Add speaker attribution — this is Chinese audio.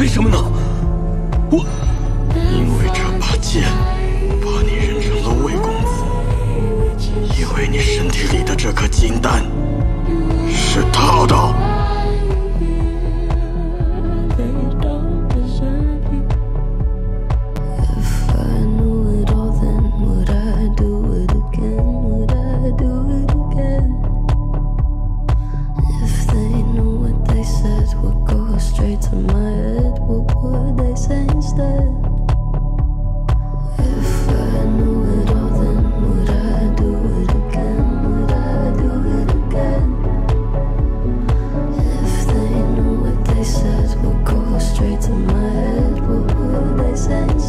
Speaker 1: 为什么呢？我
Speaker 2: 因为这把剑把你认成了魏公子，因为你身体里的这颗金丹是套套。
Speaker 3: Straight to my to my head, what would they say?